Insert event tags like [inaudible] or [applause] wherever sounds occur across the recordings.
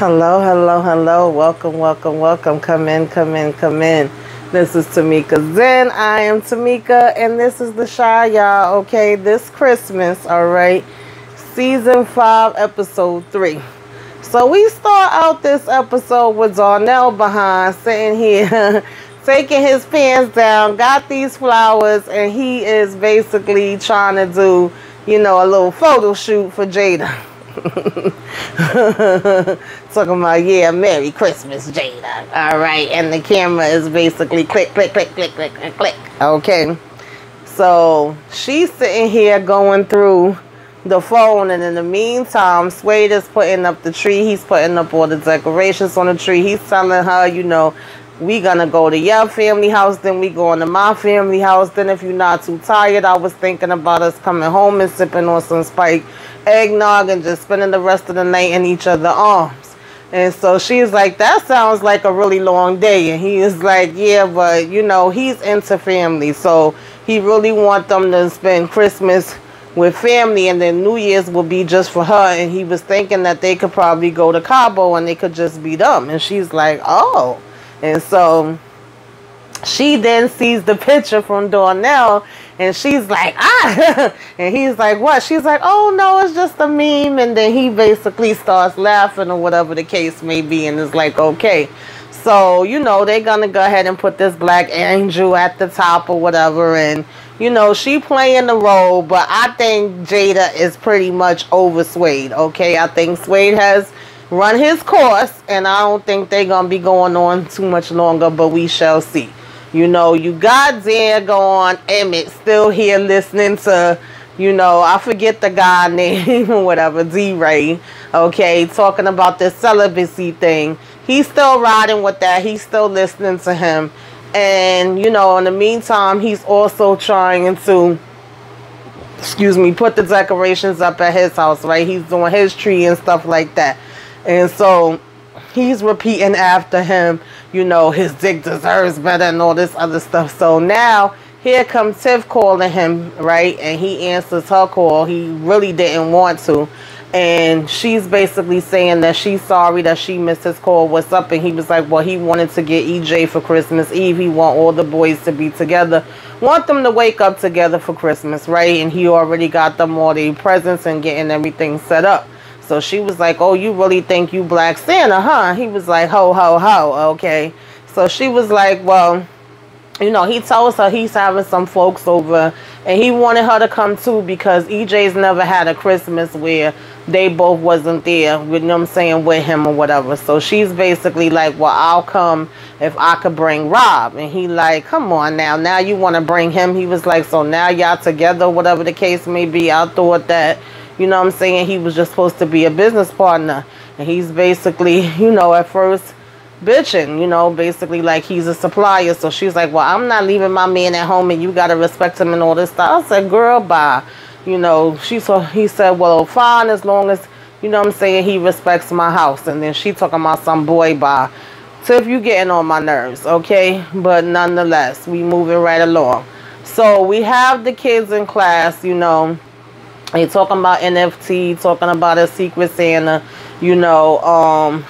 Hello, hello, hello. Welcome, welcome, welcome. Come in, come in, come in. This is Tamieka's Den. I am Tamieka, and this is the Chi, y'all. Okay, this Christmas, all right. Season 5, Episode 3. So we start out this episode with Darnell behind, sitting here, [laughs] taking his pants down, got these flowers, and he is basically trying to do, you know, a little photo shoot for Jada. [laughs] Talking about, yeah, Merry Christmas, Jada. All right. And the camera is basically click, click, click, click, click, click, click. Okay. So she's sitting here going through the phone. And in the meantime, Suede is putting up the tree. He's putting up all the decorations on the tree. He's telling her, you know, we gonna go to your family house, then we going to my family house. Then if you're not too tired, I was thinking about us coming home and sipping on some spike eggnog and just spending the rest of the night in each other's arms. And so she's like, that sounds like a really long day. And he is like, yeah, but you know, he's into family. So he really want them to spend Christmas with family and then New Year's will be just for her. And he was thinking that they could probably go to Cabo and they could just be them. And she's like, oh. And so she then sees the picture from Darnell and she's like, ah. [laughs] and he's like, what? She's like, oh, no, it's just a meme. And then he basically starts laughing or whatever the case may be. And is like, okay. So, you know, they're going to go ahead and put this black angel at the top or whatever. And, you know, she playing the role. But I think Jada is pretty much over Suede. Okay. I think Suede has run his course. And I don't think they're going to be going on too much longer. But we shall see. You know, you got Dagon Emmett still here listening to, you know, I forget the guy [laughs] name or whatever, D-Ray, okay, talking about this celibacy thing. He's still riding with that. He's still listening to him. And, you know, in the meantime, he's also trying to, excuse me, put the decorations up at his house, right? He's doing his tree and stuff like that. And so he's repeating after him, you know, his dick deserves better and all this other stuff. So now here comes Tiff calling him, right? And he answers her call. He really didn't want to. And she's basically saying that she's sorry that she missed his call. What's up? And he was like, well, he wanted to get EJ for Christmas Eve. He want all the boys to be together. Want them to wake up together for Christmas, right? And he already got them all the presents and getting everything set up. So she was like, oh, you really think you Black Santa, huh? He was like, ho, ho, ho, okay. So she was like, well, you know, he told her he's having some folks over and he wanted her to come too because EJ's never had a Christmas where they both wasn't there, you know I'm saying, with him or whatever. So she's basically like, well, I'll come if I could bring Rob. And he like, come on now, now you want to bring him. He was like, so now y'all together, whatever the case may be. I thought that you know what I'm saying? He was just supposed to be a business partner. And he's basically, you know, at first bitching, you know, basically like he's a supplier. So she's like, well, I'm not leaving my man at home and you got to respect him and all this stuff. I said, girl, bye. You know, she so he said, well, fine, as long as, you know I'm saying, he respects my house. And then she talking about some boy bye. So if you getting on my nerves, okay? But nonetheless, we moving right along. So we have the kids in class, you know, they talking about NFT, talking about a Secret Santa, you know, um,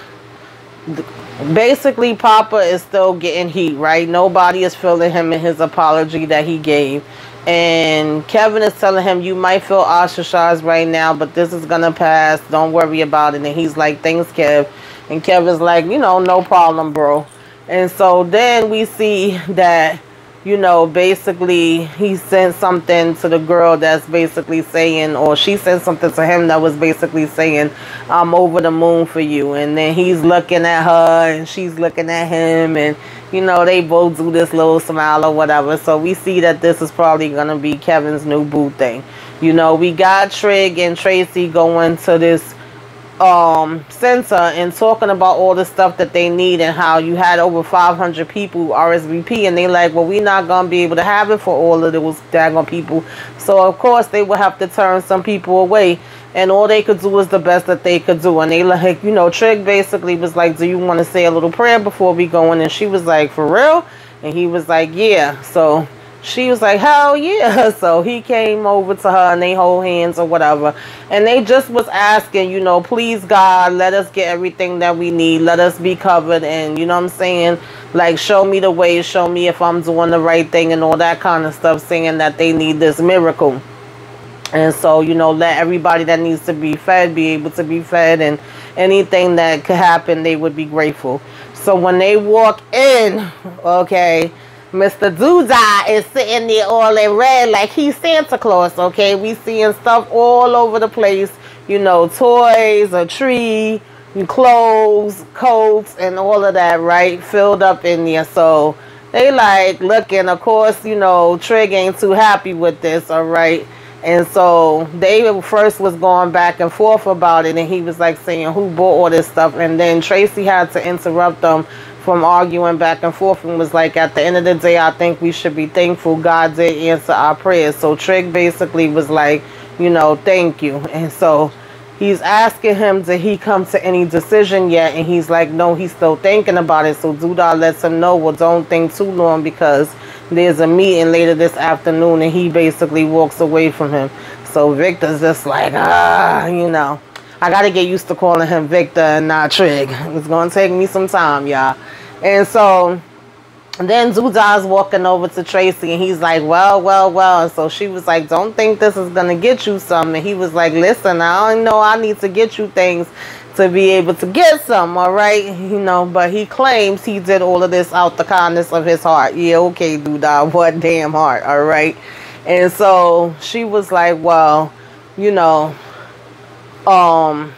basically Papa is still getting heat, right? Nobody is feeling him in his apology that he gave. And Kevin is telling him, you might feel ostracized right now, but this is going to pass. Don't worry about it. And he's like, thanks, Kev. And Kevin's like, you know, no problem, bro. And so then we see that you know, basically he sent something to the girl that's basically saying, or she sent something to him that was basically saying, I'm over the moon for you. And then he's looking at her and she's looking at him and, you know, they both do this little smile or whatever. So we see that this is probably going to be Kevin's new boo thing. You know, we got Trig and Tracy going to this um, and talking about all the stuff that they need and how you had over 500 people RSVP and they like, well, we're not going to be able to have it for all of those daggone people. So, of course, they would have to turn some people away. And all they could do was the best that they could do. And they like, you know, Trig basically was like, do you want to say a little prayer before we go in? And she was like, for real? And he was like, yeah. So she was like, hell yeah. [laughs] So he came over to her and they hold hands or whatever. And they just was asking, you know, please God, let us get everything that we need. Let us be covered. And you know what I'm saying? Like, show me the way, show me if I'm doing the right thing and all that kind of stuff, saying that they need this miracle. And so, you know, let everybody that needs to be fed be able to be fed and anything that could happen, they would be grateful. So when they walk in, okay, Mr. Douda is sitting there all in red like he's Santa Claus, okay? We seeing stuff all over the place, you know, toys, a tree, clothes, coats, and all of that, right? Filled up in there. So they like looking, of course, you know, Trig ain't too happy with this, all right? And so David first was going back and forth about it, and he was like saying, Who bought all this stuff? And then Tracy had to interrupt them from arguing back and forth and was like, At the end of the day, I think we should be thankful God did answer our prayers. So Trig basically was like, You know, thank you. And so he's asking him, Did he come to any decision yet? And he's like, No, he's still thinking about it. So Douda lets him know, Well, don't think too long because there's a meeting later this afternoon and he basically walks away from him. So Victor's just like, ah, you know. I got to get used to calling him Victor and not Trig. It's going to take me some time, y'all. And so then Douda's walking over to Tracy and he's like, well, well, well. And so she was like, don't think this is going to get you something. And he was like, listen, I don't know I need to get you things to be able to get some, all right? You know, but he claims he did all of this out the kindness of his heart. Yeah, okay, Douda, [laughs] what damn heart, all right? And so she was like, well, you know, um,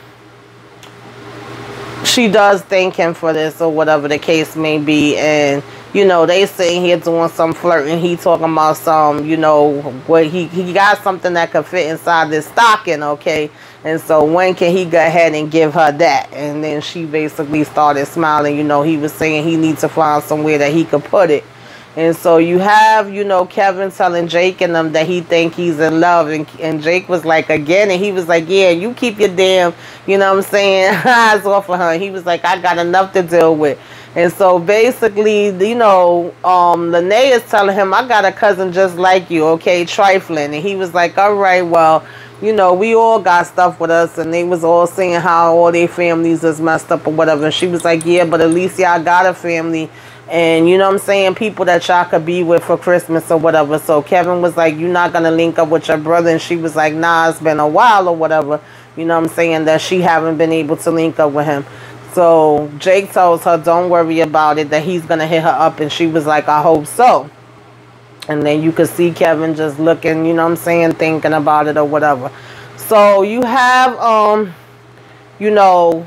she does thank him for this or whatever the case may be. And, you know, they sitting here doing some flirting. He talking about some, you know, what he, he got something that could fit inside this stocking, okay? And so when can he go ahead and give her that? And then she basically started smiling. You know, he was saying he needs to find somewhere that he could put it. And so you have, you know, Kevin telling Jake and them that he think he's in love. And, and Jake was like, again, and he was like, yeah, you keep your damn, you know what I'm saying, [laughs] eyes off of her. He was like, I got enough to deal with. And so basically, you know, um, Lene is telling him, I got a cousin just like you, okay, trifling. And he was like, all right, well, you know, we all got stuff with us, and they was all saying how all their families is messed up or whatever. And she was like, yeah, but at least y'all got a family, and you know I'm saying, people that y'all could be with for Christmas or whatever. So Kevin was like, you're not to link up with your brother, and she was like, nah, it's been a while or whatever. You know I'm saying, that she haven't been able to link up with him. So Jake tells her, don't worry about it, that he's to hit her up, and she was like, I hope so. And then you could see Kevin just looking, you know I'm saying, thinking about it or whatever. So you have, um, you know,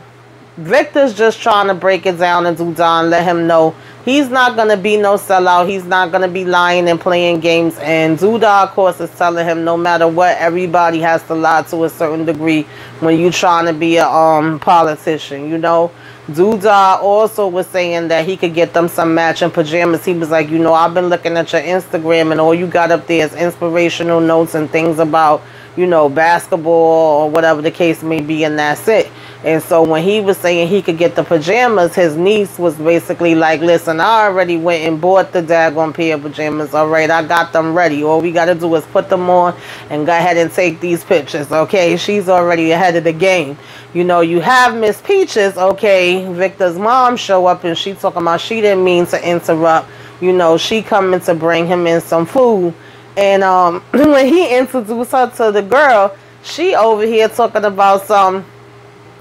Victor's just trying to break it down and do Don, let him know he's not going to be no sellout. He's not going to be lying and playing games. And Douda, of course, is telling him no matter what, everybody has to lie to a certain degree when you're trying to be a um, politician, you know. Douda also was saying that he could get them some matching pajamas. He was like, you know, I've been looking at your Instagram and all you got up there is inspirational notes and things about, you know, basketball or whatever the case may be, and that's it. And so when he was saying he could get the pajamas, his niece was basically like, listen, I already went and bought the daggone pair of pajamas. All right, I got them ready. All we got to do is put them on and go ahead and take these pictures. Okay, she's already ahead of the game. You know, you have Miss Peaches. Okay, Victor's mom show up and she talking about she didn't mean to interrupt. You know, she coming to bring him in some food. And um, [clears throat] when he introduced her to the girl, she over here talking about some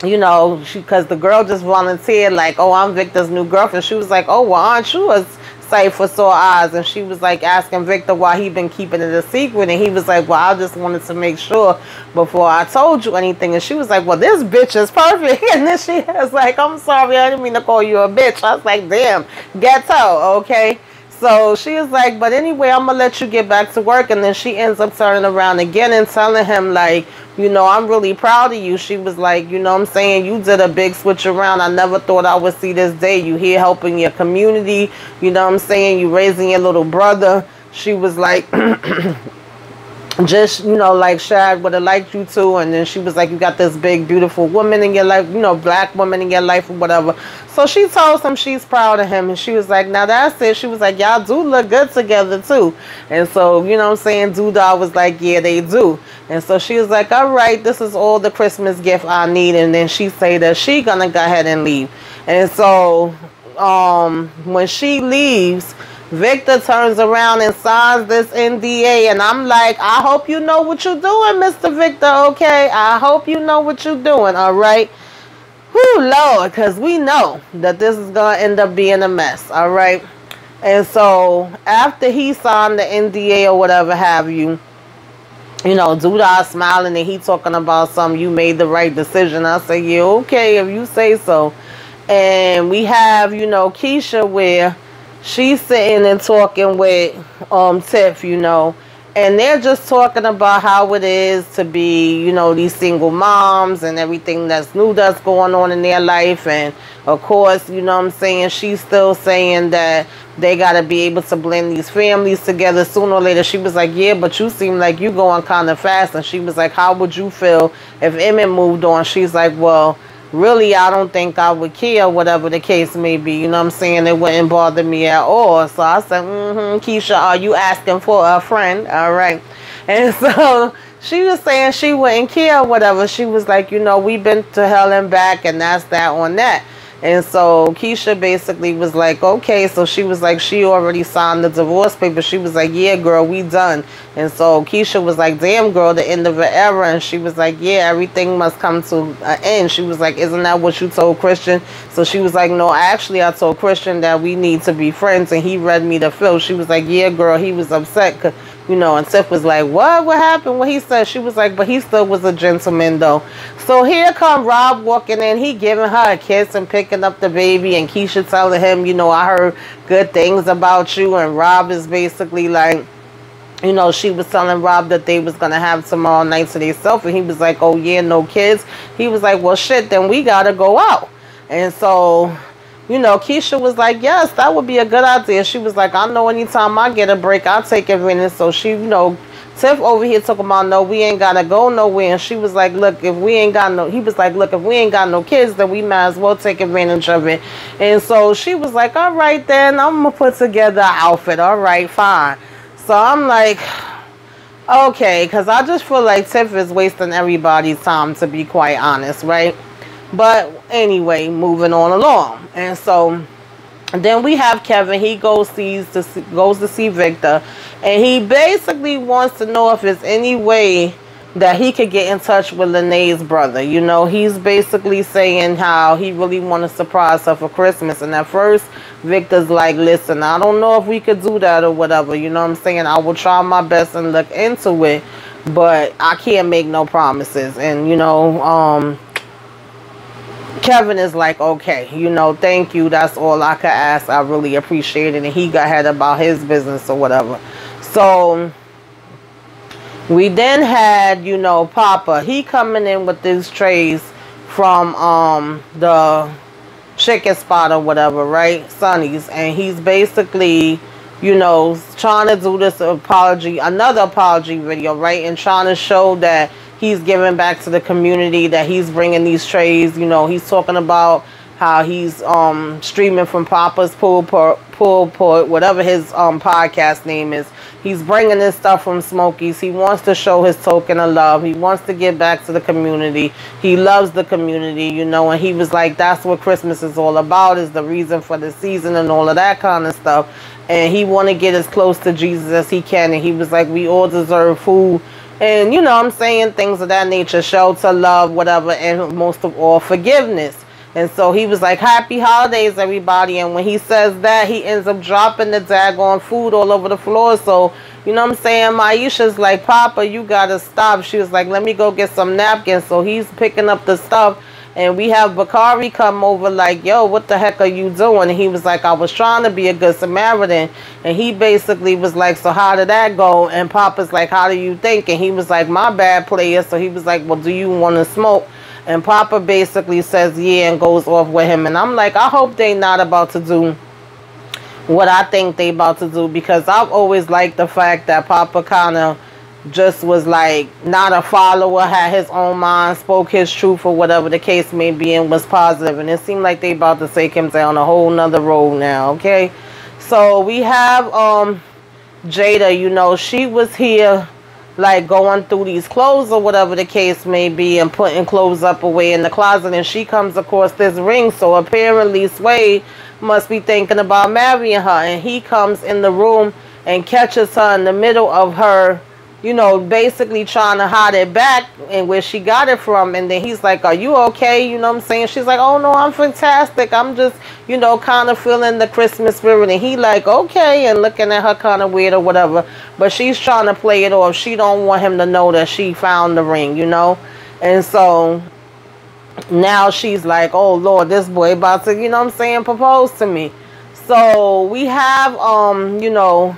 you know, because the girl just volunteered, like, oh, I'm Victor's new girlfriend. She was like, oh, well, aren't you a sight for sore eyes? And she was like asking Victor why he been keeping it a secret. And he was like, well, I just wanted to make sure before I told you anything. And she was like, well, this bitch is perfect. [laughs] And then she was like, I'm sorry, I didn't mean to call you a bitch. I was like, damn, ghetto, okay? So she is like, but anyway, I'm to let you get back to work. And then she ends up turning around again and telling him, like, you know, I'm really proud of you. She was like, you know I'm saying? You did a big switch around. I never thought I would see this day. You here helping your community. You know I'm saying? You raising your little brother. She was like, [clears throat] just you know like Shad would have liked you too and then she was like you got this big beautiful woman in your life you know black woman in your life or whatever. So she told him she's proud of him and she was like now that's it. She was like y'all do look good together too. And so you know I'm saying Douda was like yeah they do. And so she was like all right this is all the Christmas gift I need and then she say that she gonna go ahead and leave. And so um when she leaves Victor turns around and signs this NDA, and I'm like, I hope you know what you're doing, Mr. Victor, okay? I hope you know what you're doing, all right? Whew, Lord, because we know that this is going to end up being a mess, all right? And so after he signed the NDA or whatever have you, you know, Douda smiling and he talking about some, you made the right decision. I say, yeah, okay, if you say so. And we have, you know, Keisha where she's sitting and talking with um Tiff, you know, and they're just talking about how it is to be, you know, these single moms and everything that's new that's going on in their life. And of course, you know what I'm saying, she's still saying that they got to be able to blend these families together sooner or later. She was like, yeah, but you seem like you going kind of fast. And she was like, how would you feel if Emmett moved on? She's like, well, really I don't think I would care, whatever the case may be. You know what I'm saying? It wouldn't bother me at all. So I said, mm-hmm, Keisha, are you asking for a friend? All right. [laughs] And so she was saying she wouldn't care, whatever. She was like, you know, we've been to hell and back, and that's that on that. And so Keisha basically was like, okay. So she was like, she already signed the divorce paper. She was like, yeah, girl, we done. And so Keisha was like, damn, girl, the end of an era. And she was like, yeah, everything must come to an end. She was like, isn't that what you told Christian? So she was like, no, actually, I told Christian that we need to be friends. And he read me the film. She was like, yeah, girl, he was upset you know, and Tiff was like, what? What happened? What he said? She was like, but he still was a gentleman, though. So here come Rob walking in. He giving her a kiss and picking up the baby. And Keisha telling him, you know, I heard good things about you. And Rob is basically like, you know, she was telling Rob that they was to have tomorrow night to themselves. And he was like, oh, yeah, no kids. He was like, well, shit, then we got to go out. And so you know, Keisha was like, yes, that would be a good idea. She was like, I know anytime I get a break, I'll take advantage. So she, you know, Tiff over here talking about, no, we ain't got to go nowhere. And she was like, look, if we ain't got no, he was like, look, if we ain't got no kids, then we might as well take advantage of it. And so she was like, all right, then I'm going to put together an outfit. All right, fine. So I'm like, okay, because I just feel like Tiff is wasting everybody's time, to be quite honest, right? But anyway, moving on along. And so then we have Kevin. He goes sees to see, goes to see Victor, and he basically wants to know if there's any way that he could get in touch with Lene's brother. You know, he's basically saying how he really want to surprise her for Christmas. And at first, Victor's like, listen, I don't know if we could do that or whatever. You know what I'm saying? I will try my best and look into it, but I can't make no promises. And, you know, um, Kevin is like, okay, you know, thank you. That's all I could ask. I really appreciate it. And he got ahead about his business or whatever. So we then had, you know, Papa. He coming in with these trays from um the chicken spot or whatever, right? Sonny's. And he's basically, you know, trying to do this apology, another apology video, right? And trying to show that he's giving back to the community that he's bringing these trays. You know he's talking about how he's um streaming from papa's pool pool port whatever his um podcast name is. He's bringing this stuff from smokies he wants to show his token of love. He wants to give back to the community. He loves the community you know and he was like that's what christmas is all about is the reason for the season and all of that kind of stuff. And he want to get as close to jesus as he can and he was like we all deserve food and, you know, I'm saying things of that nature, Show shelter, love, whatever, and most of all, forgiveness. And so he was like, Happy holidays, everybody. And when he says that, he ends up dropping the daggone food all over the floor. So, you know what I'm saying? Maisha's like, Papa, you got to stop. She was like, Let me go get some napkins. So he's picking up the stuff and we have Bakari come over like, yo, what the heck are you doing? And he was like, I was trying to be a good Samaritan. And he basically was like, so how did that go? And Papa's like, how do you think? And he was like, my bad player. So he was like, well, do you want to smoke? And Papa basically says, yeah, and goes off with him. And I'm like, I hope they not about to do what I think they about to do. Because I've always liked the fact that Papa kind of just was like not a follower, had his own mind, spoke his truth or whatever the case may be, and was positive. And it seemed like they about to take him down a whole nother road now, okay? So we have um Jada, you know, she was here like going through these clothes or whatever the case may be and putting clothes up away in the closet and she comes across this ring so apparently Sway must be thinking about marrying her and he comes in the room and catches her in the middle of her you know, basically trying to hide it back and where she got it from. And then he's like, Are you okay? You know what I'm saying? She's like, Oh no, I'm fantastic. I'm just, you know, kind of feeling the Christmas spirit. And he like, Okay, and looking at her kind of weird or whatever. But she's trying to play it off. She don't want him to know that she found the ring, you know? And so now she's like, Oh Lord, this boy about to, you know what I'm saying, propose to me. So we have um, you know,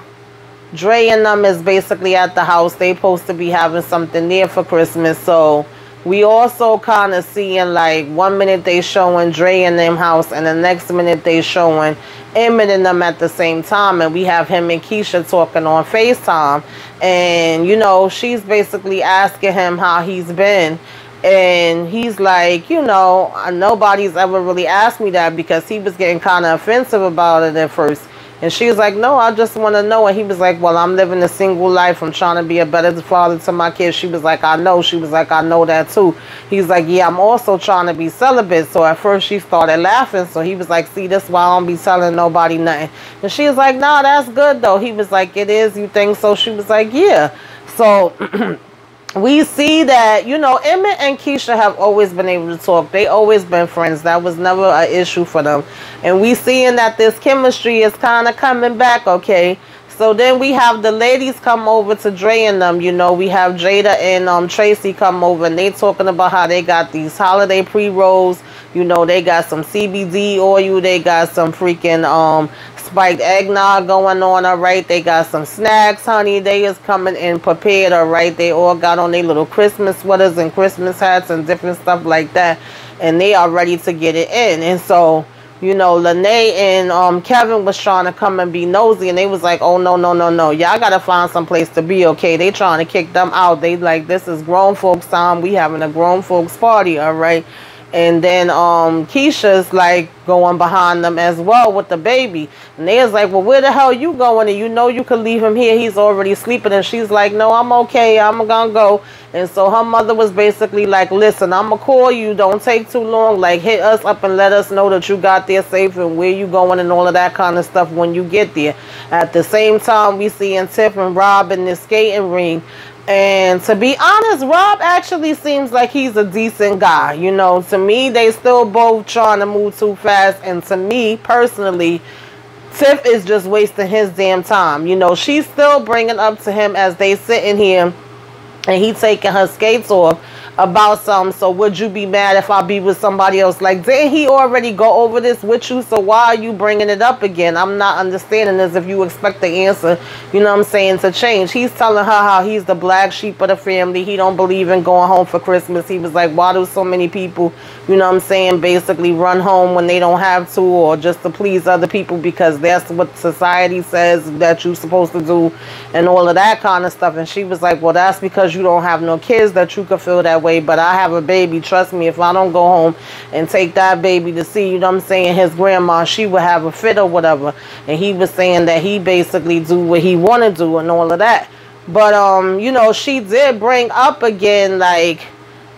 Dre and them is basically at the house. They supposed to be having something there for Christmas. So we also kind of seeing like one minute they showing Dre and them house and the next minute they showing Emmett and them at the same time. And we have him and Keisha talking on FaceTime. And, you know, she's basically asking him how he's been. And he's like, you know, nobody's ever really asked me that because he was getting kind of offensive about it at first. And she was like, no, I just want to know. And he was like, well, I'm living a single life. I'm trying to be a better father to my kids. She was like, I know. She was like, I know that too. He's like, yeah, I'm also trying to be celibate. So at first she started laughing. So he was like, see, this why I don't be telling nobody nothing. And she was like, nah, that's good though. He was like, it is. You think so? She was like, yeah. So [clears throat] we see that you know Emmett and Keisha have always been able to talk. They always been friends. That was never an issue for them. And we seeing that this chemistry is kind of coming back. Okay. So then we have the ladies come over to Dre and them. You know, we have Jada and um Tracy come over and they talking about how they got these holiday pre-rolls. You know, they got some CBD oil. They got some freaking um spiked eggnog going on, all right. They got some snacks, honey. They is coming in prepared, all right. They all got on their little Christmas sweaters and Christmas hats and different stuff like that. And they are ready to get it in. And so, you know, Lene and um, Kevin was trying to come and be nosy. And they was like, oh, no, no, no, no. Y'all got to find some place to be, okay? They trying to kick them out. They like, this is grown folks time. We having a grown folks party, all right? And then um, Keisha's like going behind them as well with the baby. And they was like, well, where the hell you going? And you know you could leave him here. He's already sleeping. And she's like, no, I'm okay. I'm going to go. And so her mother was basically like, listen, I'm going to call you. Don't take too long. Like, hit us up and let us know that you got there safe and where you going and all of that kind of stuff when you get there. At the same time, we see Tiff and Rob in the skating ring and to be honest, Rob actually seems like he's a decent guy. You know, to me, they still both trying to move too fast. And to me, personally, Tiff is just wasting his damn time. You know, she's still bringing up to him as they sitting here and he taking her skates off about something. So would you be mad if I be with somebody else? Like, didn't he already go over this with you? So why are you bringing it up again? I'm not understanding this if you expect the answer, you know what I'm saying, to change. He's telling her how he's the black sheep of the family. He don't believe in going home for Christmas. He was like, why do so many people, you know what I'm saying, basically run home when they don't have to or just to please other people because that's what society says that you're supposed to do and all of that kind of stuff. And she was like, well, that's because you don't have no kids that you could feel that way, but I have a baby. Trust me, if I don't go home and take that baby to see, you know I'm saying, his grandma, she would have a fit or whatever. And he was saying that he basically do what he want to do and all of that. But, um, you know, she did bring up again, like,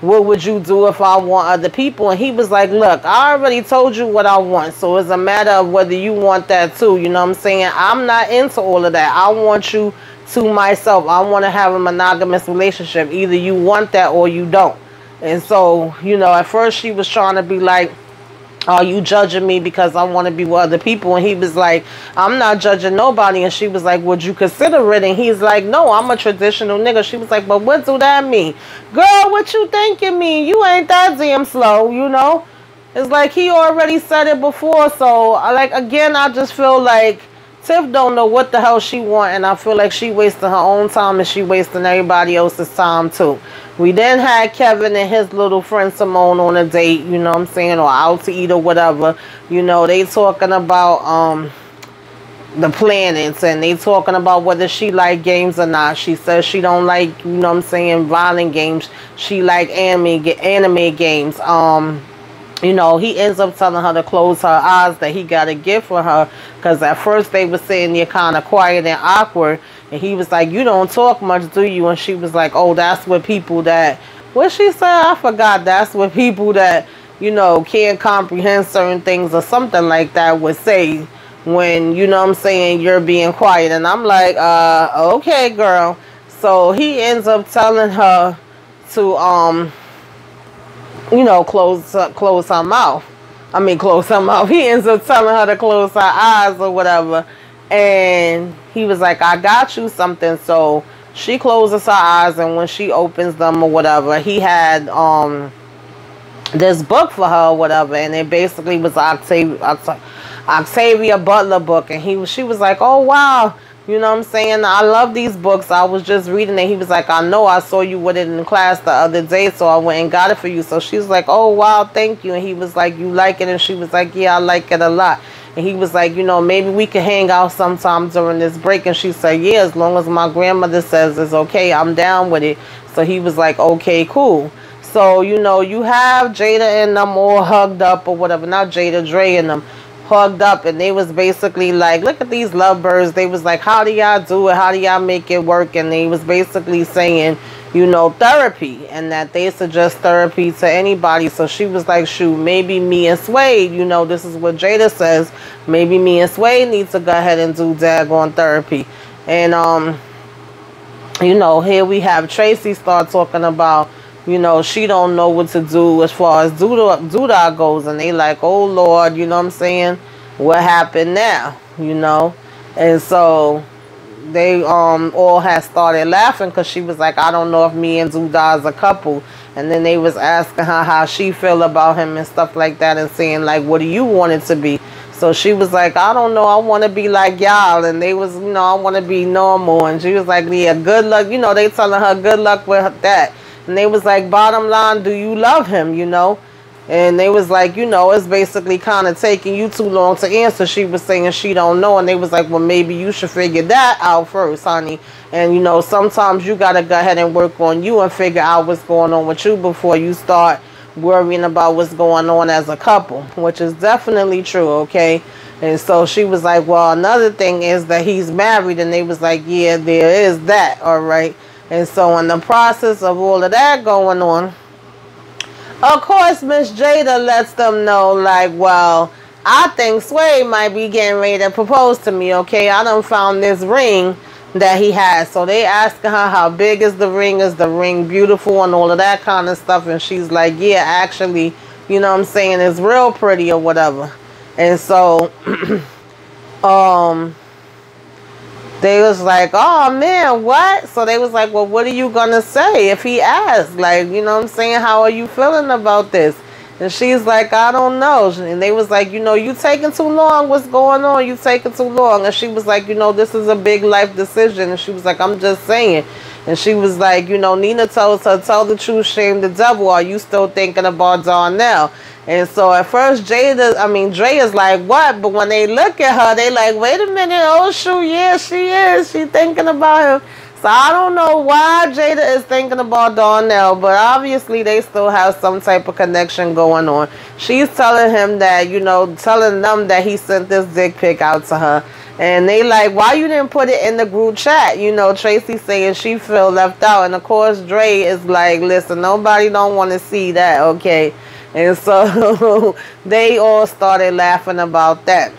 what would you do if I want other people? And he was like, look, I already told you what I want. So it's a matter of whether you want that too. You know what I'm saying? I'm not into all of that. I want you to myself. I want to have a monogamous relationship. Either you want that or you don't. And so, you know, at first she was trying to be like, are you judging me because I want to be with other people? And he was like, I'm not judging nobody. And she was like, would you consider it? And he's like, no, I'm a traditional nigga. She was like, but what do that mean? Girl, what you think it mean? You ain't that damn slow, you know? It's like he already said it before. So, like, again, I just feel like Tiff don't know what the hell she want, and I feel like she wasting her own time and she wasting everybody else's time too. We then had Kevin and his little friend Simone on a date, you know what I'm saying, or out to eat or whatever. You know, they talking about um the planets and they talking about whether she like games or not. She says she don't like, you know what I'm saying, violent games. She like anime anime games. Um you know, he ends up telling her to close her eyes that he got a gift for her because at first they were sitting there kind of quiet and awkward and he was like, you don't talk much, do you? And she was like, oh, that's what people that, what she said, I forgot, that's what people that, you know, can't comprehend certain things or something like that would say when, you know I'm saying, you're being quiet. And I'm like, uh, okay, girl. So he ends up telling her to, um, you know, close, uh, close her mouth. I mean, close her mouth. [laughs] He ends up telling her to close her eyes or whatever. And he was like, I got you something. So she closes her eyes and when she opens them or whatever, he had, um, this book for her whatever. And it basically was Octavia, Octavia Butler book, and he was she was like, "Oh wow." You know what I'm saying? I love these books. I was just reading it. He was like, I know I saw you with it in class the other day, so I went and got it for you. So she was like, oh, wow, thank you. And he was like, you like it? And she was like, yeah, I like it a lot. And he was like, you know, maybe we could hang out sometime during this break. And she said, yeah, as long as my grandmother says it's okay, I'm down with it. So he was like, okay, cool. So, you know, you have Jada and them all hugged up or whatever. Not Jada, Dre and them hugged up and they was basically like look at these lovebirds. They was like how do y'all do it? How do y'all make it work? And they was basically saying you know therapy and that they suggest therapy to anybody. So she was like shoot maybe me and Suede you know this is what Jada says. Maybe me and Suede need to go ahead and do daggone therapy. And um you know here we have Tracy start talking about you know, she don't know what to do as far as Douda goes. And they like, oh, Lord, you know what I'm saying? What happened now? You know? And so they um all had started laughing because she was like, I don't know if me and Douda is a couple. And then they was asking her how she feel about him and stuff like that and saying like, what do you want it to be? So she was like, I don't know. I want to be like y'all. And they was, you know, I want to be normal. And she was like, yeah, good luck. You know, they telling her good luck with that. And they was like, bottom line, do you love him, you know? And they was like, you know, it's basically kind of taking you too long to answer. She was saying she don't know. And they was like, well, maybe you should figure that out first, honey. And, you know, sometimes you got to go ahead and work on you and figure out what's going on with you before you start worrying about what's going on as a couple, which is definitely true, okay? And so she was like, well, another thing is that he's married. And they was like, yeah, there is that, all right? And so in the process of all of that going on, of course, Miss Jada lets them know, like, well, I think Sway might be getting ready to propose to me, okay? I done found this ring that he has. So they asking her how big is the ring, is the ring beautiful and all of that kind of stuff. And she's like, yeah, actually, you know what I'm saying, it's real pretty or whatever. And so, [clears throat] um, they was like, oh man, what? So they was like, well, what are you gonna say if he asks? Like, you know what I'm saying? How are you feeling about this? And she's like, I don't know. And they was like, you know, you taking too long. What's going on? You taking too long. And she was like, you know, this is a big life decision. And she was like, I'm just saying. And she was like, you know, Nina told her, tell the truth, shame the devil. Are you still thinking about Darnell? And so at first Jada, I mean Dre is like, what? But when they look at her, they like, wait a minute, oh shoot, yeah, she is. She thinking about him. So I don't know why Jada is thinking about Darnell, but obviously they still have some type of connection going on. She's telling him that, you know, telling them that he sent this dick pic out to her. And they like, why you didn't put it in the group chat? You know, Tracy saying she feel left out. And of course, Dre is like, listen, nobody don't want to see that, okay? And so [laughs] they all started laughing about that.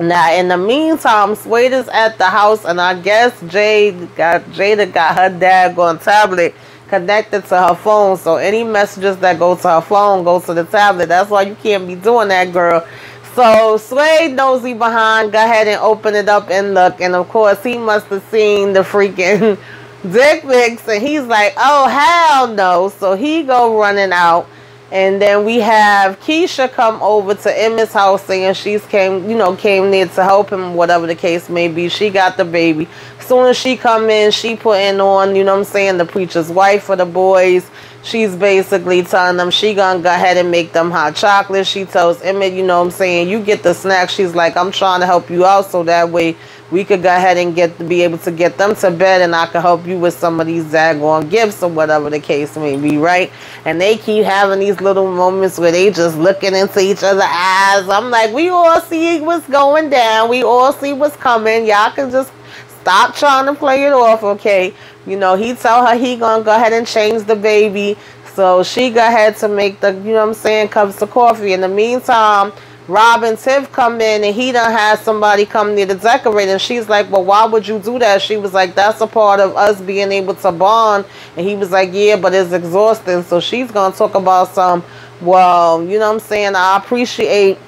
Now, in the meantime, Suede is at the house, and I guess Jade got Jada got her dad on tablet connected to her phone. So any messages that go to her phone go to the tablet. That's why you can't be doing that, girl. So Suede nosy behind, go ahead and open it up and look. And of course, he must have seen the freaking [laughs] dick pics, and he's like, "Oh hell no!" So he go running out and then we have Keisha come over to Emmett's house saying she's came, you know, came there to help him, whatever the case may be. She got the baby. Soon as she come in, she putting on, you know I'm saying, the preacher's wife for the boys. She's basically telling them she gonna go ahead and make them hot chocolate. She tells Emmett, you know what I'm saying, you get the snack. She's like, I'm trying to help you out so that way we could go ahead and get to be able to get them to bed and I could help you with some of these daggone gifts or whatever the case may be, right? And they keep having these little moments where they just looking into each other's eyes. I'm like, we all see what's going down. We all see what's coming. Y'all can just stop trying to play it off, okay? You know, he tell her he gonna go ahead and change the baby. So she go ahead to make the, you know what I'm saying, cups of coffee. In the meantime, Rob and Tiff come in and he done had somebody come near to decorate and she's like, well, why would you do that? She was like, that's a part of us being able to bond. And he was like, yeah, but it's exhausting. So she's going to talk about some, well, you know what I'm saying? I appreciate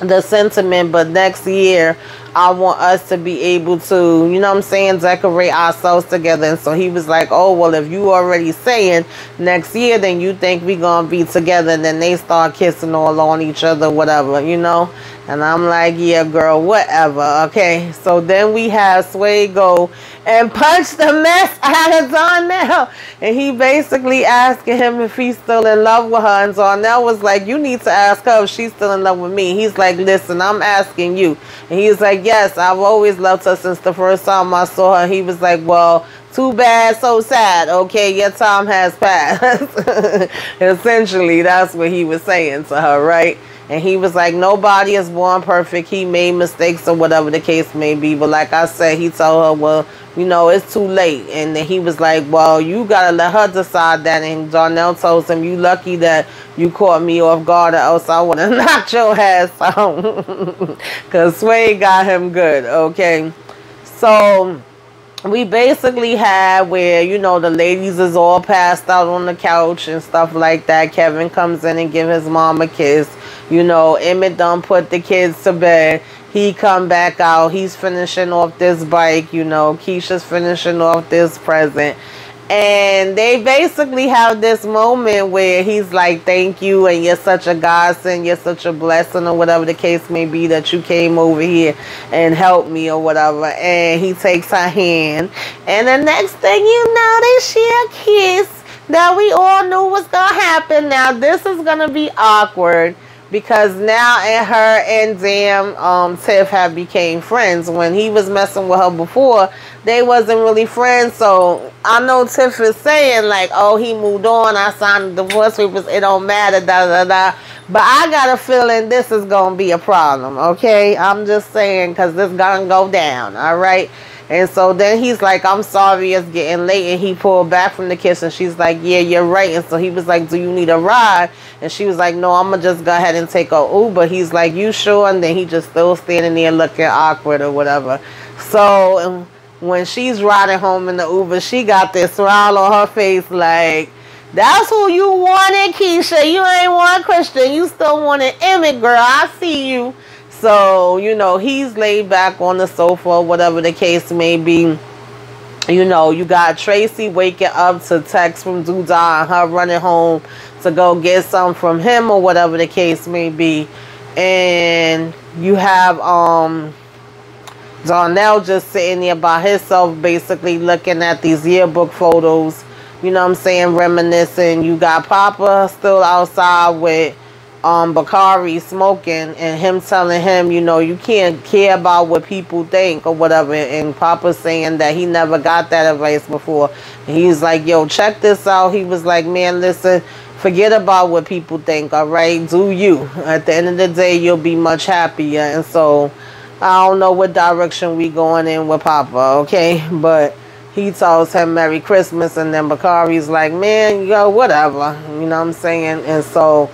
the sentiment, but next year I want us to be able to, you know what I'm saying, decorate ourselves together. And so he was like, oh, well, if you already saying next year, then you think we going to be together. And then they start kissing all on each other, whatever, you know. And I'm like, yeah, girl, whatever. Okay. So then we have Sway go and punch the mess [laughs] out of Darnell. And he basically asking him if he's still in love with her. And Darnell was like, you need to ask her if she's still in love with me. He's like, listen, I'm asking you. And he's like, yes, I've always loved her since the first time I saw her. He was like, well, too bad, so sad. Okay, your time has passed. [laughs] Essentially, that's what he was saying to her, right? And he was like, nobody is born perfect. He made mistakes or whatever the case may be. But like I said, he told her, well, you know, it's too late. And then he was like, well, you got to let her decide that. And Darnell told him, you lucky that you caught me off guard or else I would have [laughs] knocked your ass out. [laughs] Because Sway got him good, okay? So we basically had where you know the ladies is all passed out on the couch and stuff like that kevin comes in and give his mom a kiss you know, Emmett done put the kids to bed. He come back out. He's finishing off this bike. You know, Keisha's finishing off this present. And they basically have this moment where he's like, thank you, and you're such a godsend, you're such a blessing, or whatever the case may be, that you came over here and helped me, or whatever. And he takes her hand. And the next thing you know, they share a kiss. Now, we all knew was to happen. Now, this is to be awkward because now and her and Damn um, Tiff have became friends. When he was messing with her before, they wasn't really friends. So I know Tiff is saying like, "Oh, he moved on. I signed the divorce papers. It don't matter." Da da da. But I got a feeling this is gonna be a problem. Okay, I'm just saying because this gonna go down. All right. And so then he's like, I'm sorry, it's getting late. And he pulled back from the kiss. And she's like, Yeah, you're right. And so he was like, Do you need a ride? And she was like, No, I'm going to just go ahead and take a Uber. He's like, You sure? And then he just still standing there looking awkward or whatever. So um, when she's riding home in the Uber, she got this smile on her face like, that's who you wanted, Keisha. You ain't want Christian. You still wanted Emmett, girl. I see you. So, you know, he's laid back on the sofa, whatever the case may be. You know, you got Tracy waking up to text from Douda and her running home to go get some from him or whatever the case may be. And you have um Darnell just sitting there by himself basically looking at these yearbook photos. You know what I'm saying? Reminiscing. You got Papa still outside with um, Bakari smoking and him telling him, you know, you can't care about what people think or whatever. And Papa saying that he never got that advice before. And he's like, yo, check this out. He was like, man, listen, forget about what people think, all right? Do you. At the end of the day, you'll be much happier. And so I don't know what direction we going in with Papa, okay? But he tells him Merry Christmas. And then Bakari's like, man, yo, whatever. You know what I'm saying? And so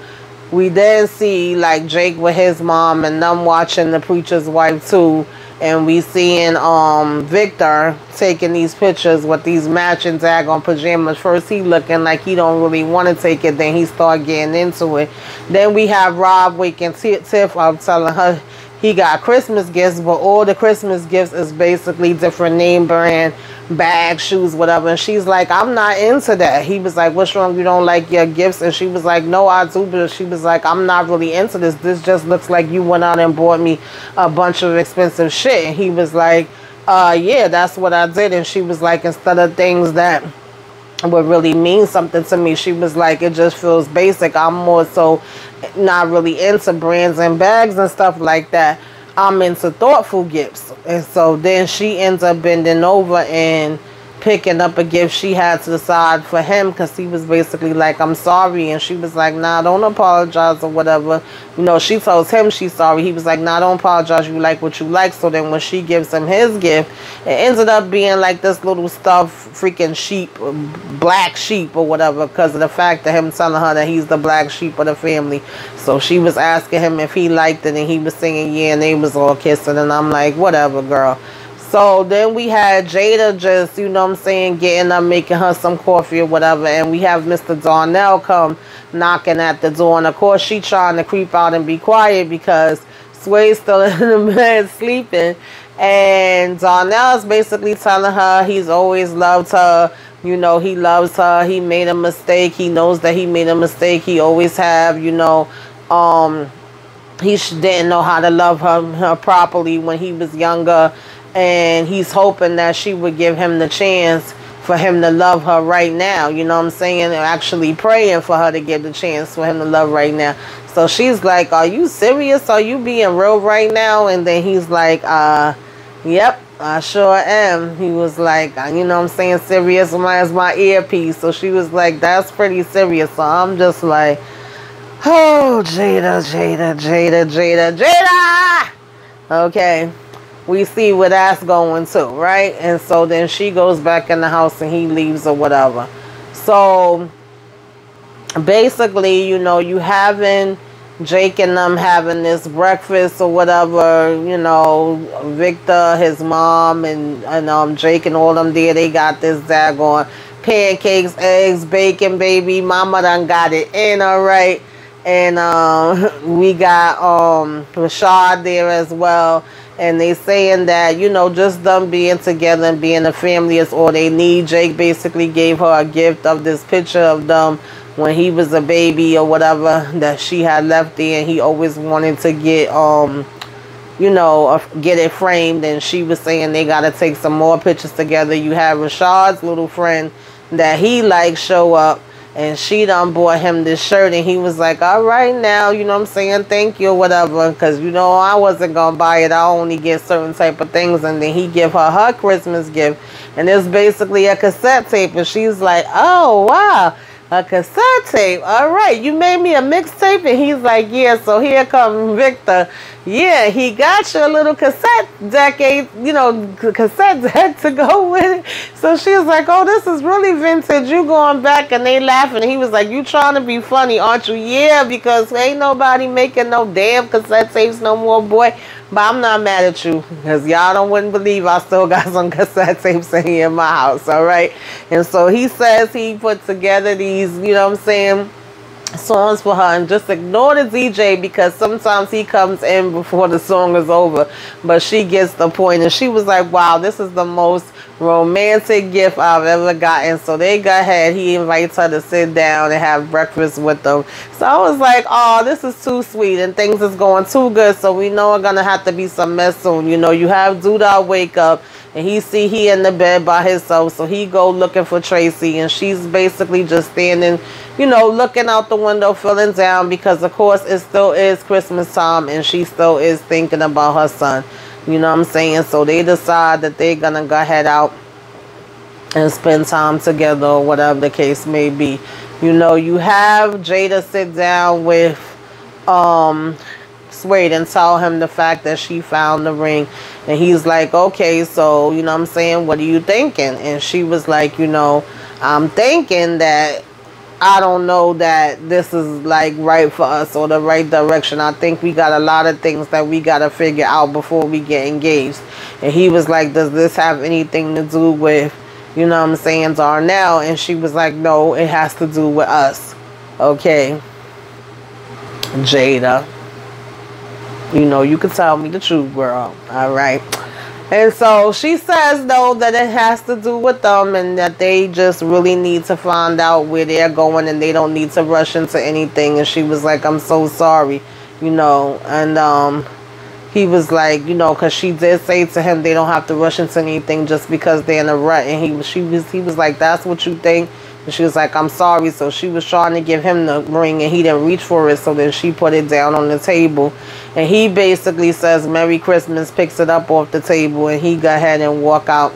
we then see like Jake with his mom and them watching the preacher's wife too. And we seeing um Victor taking these pictures with these matching tag on pajamas. First he looking like he don't really want to take it. Then he start getting into it. Then we have Rob waking Tiff up telling her he got Christmas gifts, but all the Christmas gifts is basically different name brand bags, shoes, whatever. And she's like, I'm not into that. He was like, What's wrong? You don't like your gifts? And she was like, No, I do. But she was like, I'm not really into this. This just looks like you went out and bought me a bunch of expensive shit. And he was like, uh, yeah, that's what I did. And she was like, instead of things that would really mean something to me. She was like, it just feels basic. I'm more so not really into brands and bags and stuff like that. I'm into thoughtful gifts. And so then she ends up bending over and picking up a gift she had to decide for him because he was basically like, I'm sorry. And she was like, nah, don't apologize or whatever. You know, she tells him she's sorry. He was like, nah, don't apologize. You like what you like. So then when she gives him his gift, it ended up being like this little stuffed freaking sheep, black sheep or whatever because of the fact of him telling her that he's the black sheep of the family. So she was asking him if he liked it and he was singing yeah and they was all kissing and I'm like, whatever, girl. So then we had Jada just, you know I'm saying, getting up, making her some coffee or whatever. And we have Mr. Darnell come knocking at the door. And of course, she trying to creep out and be quiet because Swade's still [laughs] in the bed sleeping. And Darnell's basically telling her he's always loved her. You know, he loves her. He made a mistake. He knows that he made a mistake. He always have, you know, um, he didn't know how to love her, her properly when he was younger and he's hoping that she would give him the chance for him to love her right now. You know what I'm saying? And actually praying for her to get the chance for him to love right now. So she's like, Are you serious? Are you being real right now? And then he's like, uh, Yep, I sure am. He was like, uh, You know what I'm saying? Serious as my earpiece. So she was like, That's pretty serious. So I'm just like, Oh, Jada, Jada, Jada, Jada, Jada. Okay we see where that's going to, right? And so then she goes back in the house and he leaves or whatever. So basically, you know, you having Jake and them having this breakfast or whatever, you know, Victor, his mom, and, and um Jake and all them there, they got this daggone pancakes, eggs, bacon, baby. Mama done got it in, all right. And um, [laughs] we got um Rashad there as well and they saying that you know just them being together and being a family is all they need. Jake basically gave her a gift of this picture of them when he was a baby or whatever that she had left there. And he always wanted to get um you know get it framed. And she was saying they got to take some more pictures together. You have rashad's little friend that he like show up and she done bought him this shirt and he was like all right now you know i'm saying? Thank you or whatever because you know i wasn't gonna buy it. I only get certain type of things and then he give her her christmas gift and it's basically a cassette tape. And she's like oh wow a cassette tape. All right, you made me a mixtape, and he's like, yeah. So here come Victor. Yeah, he got you a little cassette decade, you know, cassette [laughs] deck to go with it. So she was like, oh, this is really vintage. You going back, and they laughing. He was like, you trying to be funny, aren't you? Yeah, because ain't nobody making no damn cassette tapes no more, boy. But I'm not mad at you because y'all don't wouldn't believe I still got some [laughs] cassette tapes in here in my house, all right? And so he says he put together these, you know what I'm saying, songs for her and just ignore the DJ because sometimes he comes in before the song is over. But she gets the point and she was like, wow, this is the most romantic gift I've ever gotten. So they got ahead. He invites her to sit down and have breakfast with them. So I was like, oh, this is too sweet and things is going too good. So we know we're going to have to be some mess soon. You know, you have Douda wake up and he see he in the bed by himself. So he go looking for Tracy and she's basically just standing, you know, looking out the window, feeling down because of course it still is Christmas time and she still is thinking about her son. You know what I'm saying? So they decide that they're to go head out and spend time together or whatever the case may be. You know, you have Jada sit down with um Swade and tell him the fact that she found the ring. And he's like, okay, so, you know I'm saying, what are you thinking? And she was like, you know, I'm thinking that I don't know that this is like right for us or the right direction. I think we got a lot of things that we got to figure out before we get engaged. And he was like, does this have anything to do with, you know I'm saying, Darnell? And she was like, no, it has to do with us. Okay. Jada. You know, you can tell me the truth, girl. All right. And so she says, though, that it has to do with them and that they just really need to find out where they're going and they don't need to rush into anything. And she was like, I'm so sorry, you know. And um, he was like, you know, because she did say to him they don't have to rush into anything just because they're in a rut. And he, was, she was, he was like, that's what you think. And she was like, I'm sorry. So she was trying to give him the ring and he didn't reach for it. So then she put it down on the table. And he basically says, Merry Christmas, picks it up off the table. And he go ahead and walk out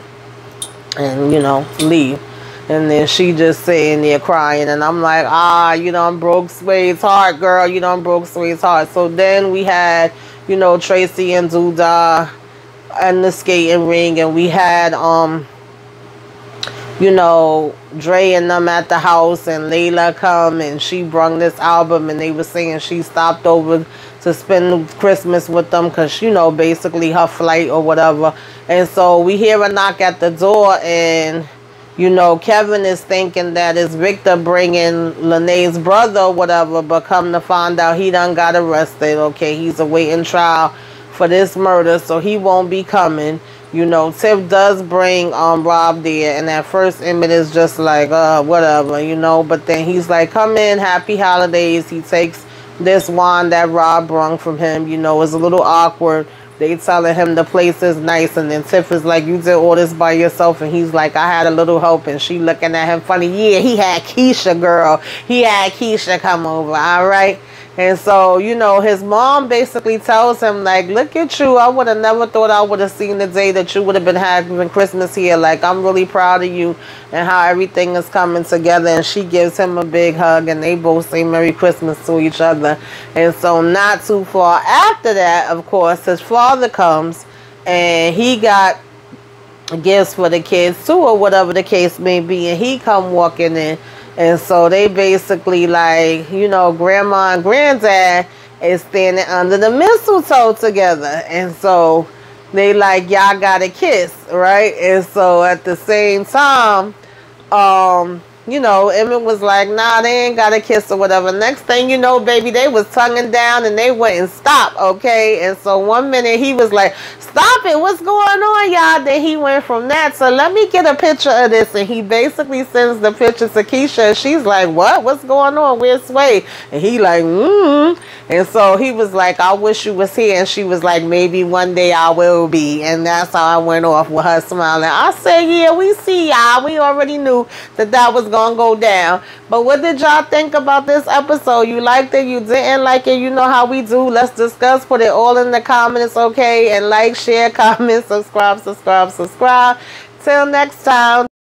and, you know, leave. And then she just sitting there crying. And I'm like, ah, you know, I'm broke Swade's heart, girl. You know, I'm broke Swade's heart. So then we had, you know, Tracy and Douda and the skating ring. And we had, um, you know, Dre and them at the house and Layla come and she brung this album and they were saying she stopped over to spend Christmas with them because, you know, basically her flight or whatever. And so we hear a knock at the door and, you know, Kevin is thinking that it's Victor bringing Lene's brother or whatever, but come to find out he done got arrested. Okay, he's awaiting trial for this murder, so he won't be coming. You know, Tiff does bring um Rob there, and at first Emmett is just like, uh, whatever, you know. But then he's like, come in, happy holidays. He takes this wand that Rob brung from him. You know, it's a little awkward. They telling him the place is nice, and then Tiff is like, you did all this by yourself, and he's like, I had a little help, and she looking at him funny. Yeah, he had Keisha, girl. He had Keisha come over, all right? And so, you know, his mom basically tells him, like, look at you. I would have never thought I would have seen the day that you would have been having Christmas here. Like, I'm really proud of you and how everything is coming together. And she gives him a big hug and they both say Merry Christmas to each other. And so not too far after that, of course, his father comes and he got gifts for the kids too or whatever the case may be. And he come walking in and so they basically like, you know, grandma and granddad is standing under the mistletoe together. And so they like, y'all got a kiss, right? And so at the same time, um, you know, Emmett was like, nah, they ain't got a kiss or whatever. Next thing you know, baby, they was tonguing down and they went and stopped, okay? And so one minute he was like, stop it, what's going on, y'all? Then he went from that. So let me get a picture of this. And he basically sends the picture to Keisha. She's like, what? What's going on? Where's Swade? And he like, mm. And so he was like, I wish you was here. And she was like, maybe one day I will be. And that's how I went off with her smiling. I said, yeah, we see y'all. We already knew that that was gonna go down. But what did y'all think about this episode? You liked it? You didn't like it? You know how we do. Let's discuss. Put it all in the comments, okay? And like, share, [laughs] comment, subscribe, subscribe, subscribe. Till next time.